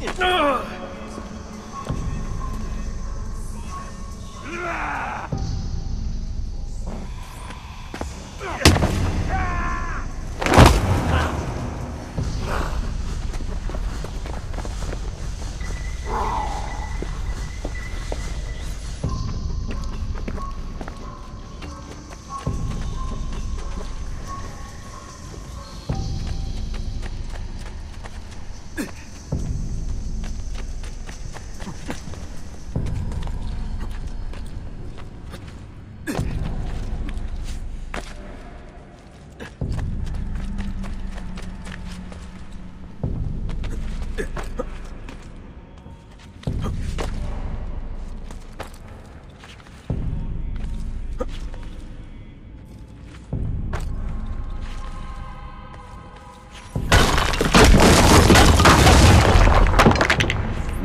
no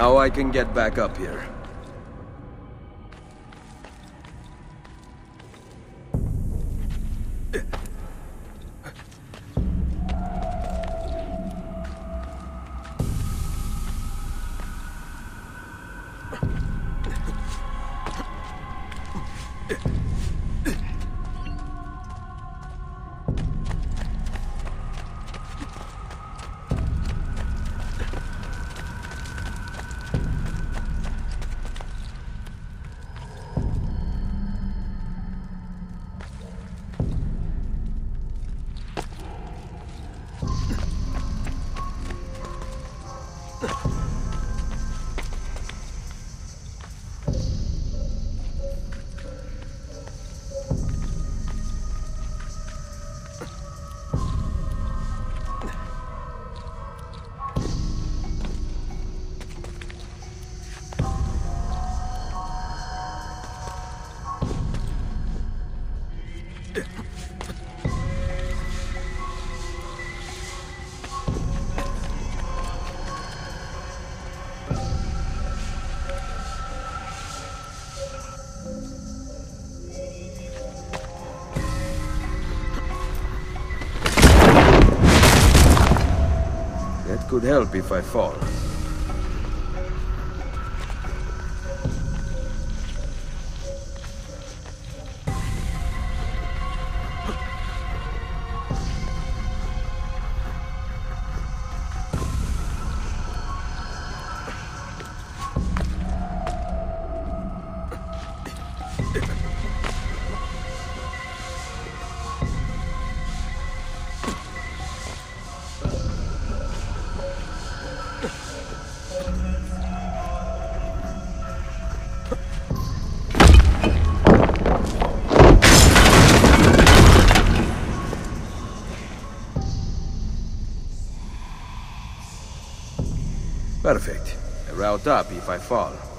Now I can get back up here. Could help if I fall. Perfect. A route up if I fall.